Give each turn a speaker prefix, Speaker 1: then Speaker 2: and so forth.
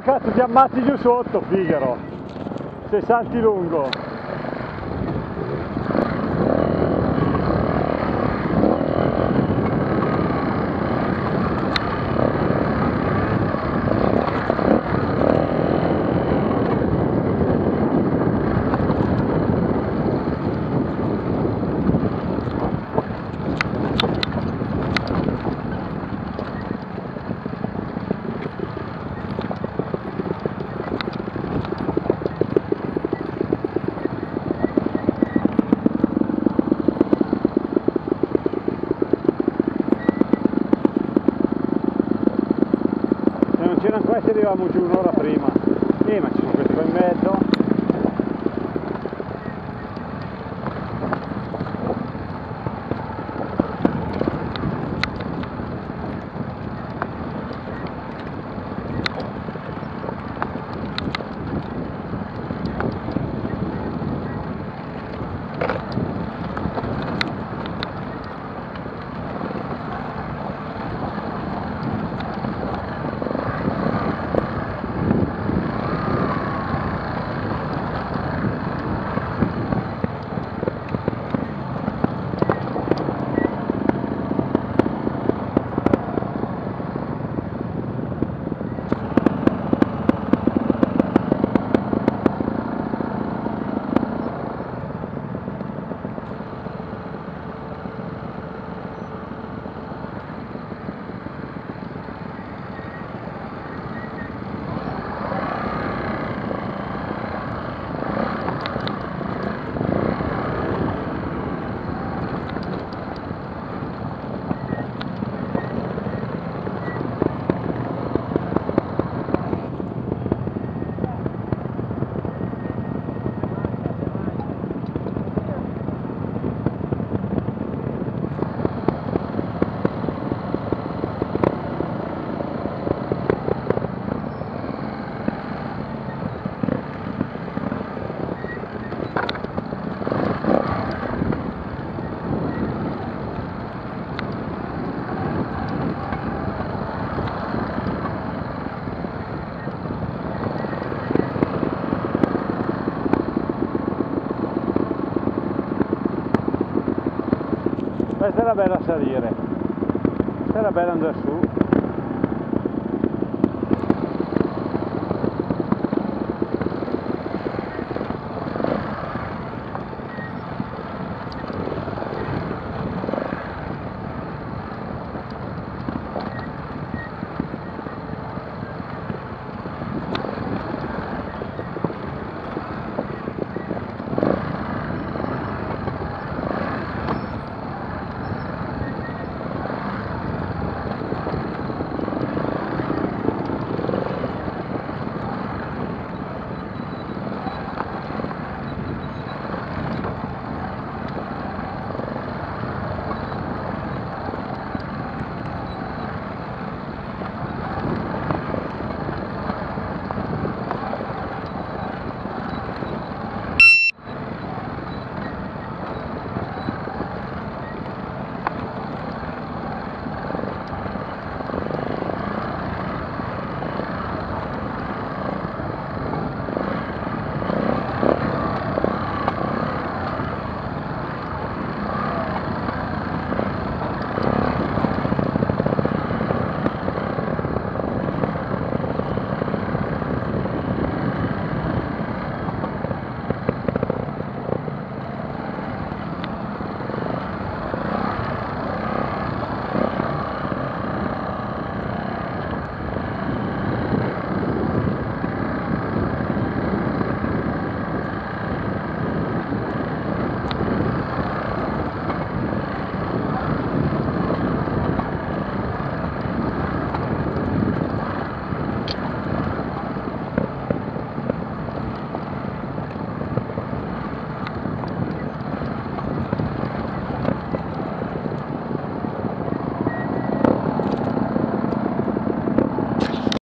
Speaker 1: cazzo ti ammazzi giù sotto, Figaro. Se salti lungo. Questi arrivavamo giù un'ora prima. Eh, ma ci sono questi qua in mezzo. Questa era bella salire. Questa era bella andare su.